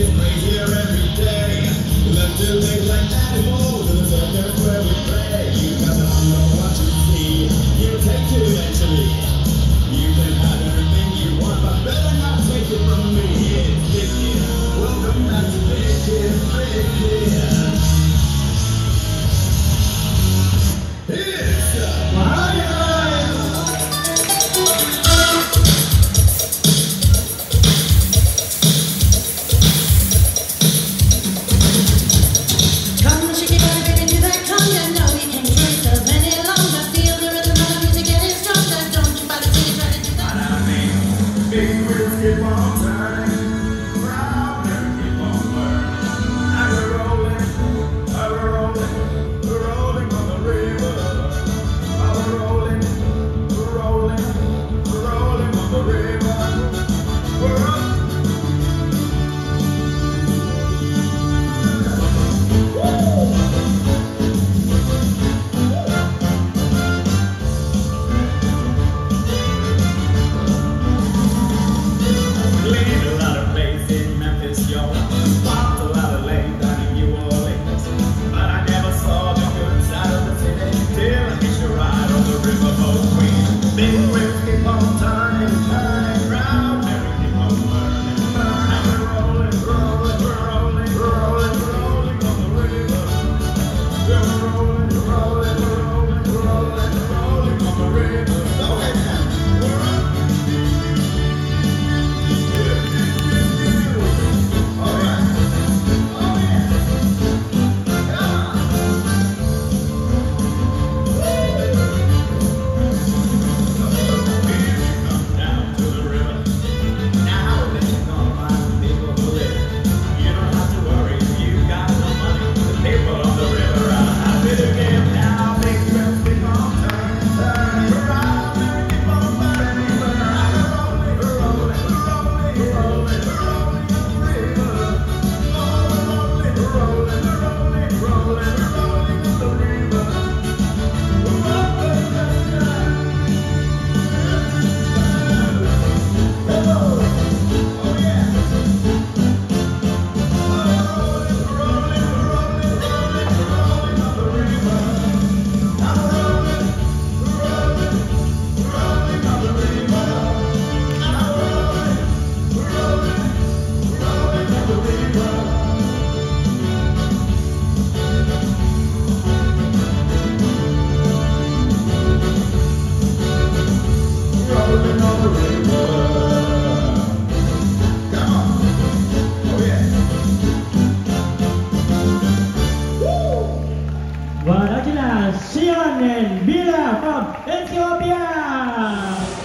We're here every day. Left to live like animals. Warakina Sianen Bila from Ethiopia.